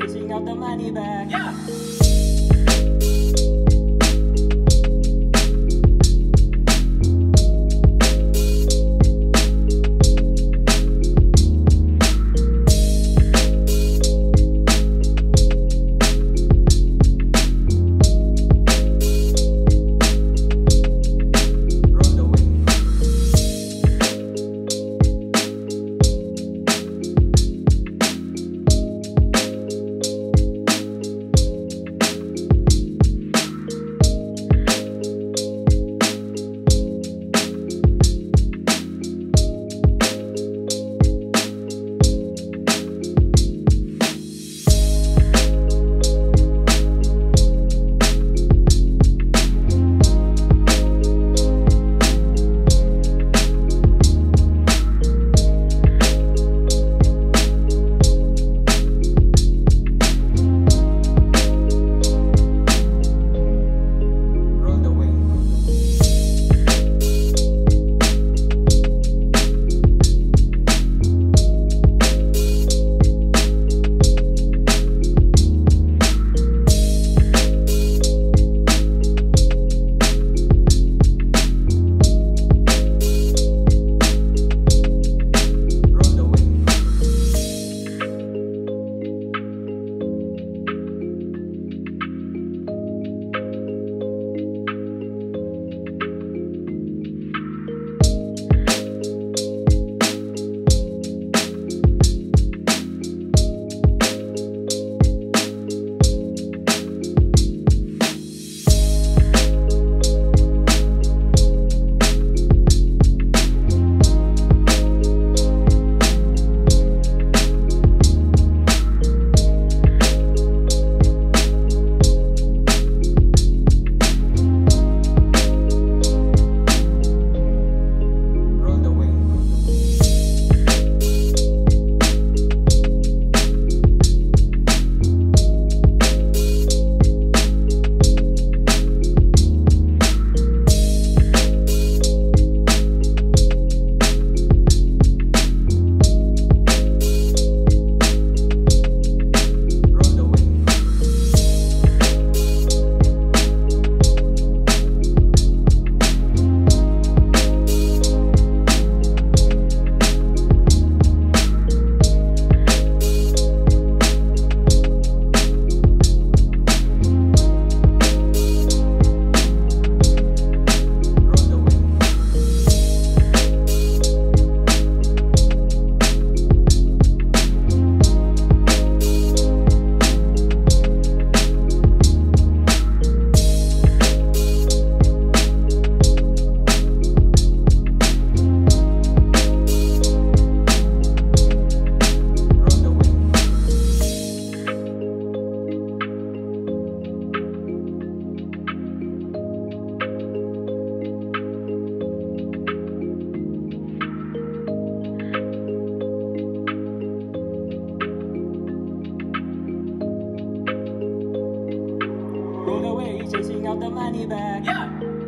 chasing out the money bag. Yeah. got the money back. Yeah.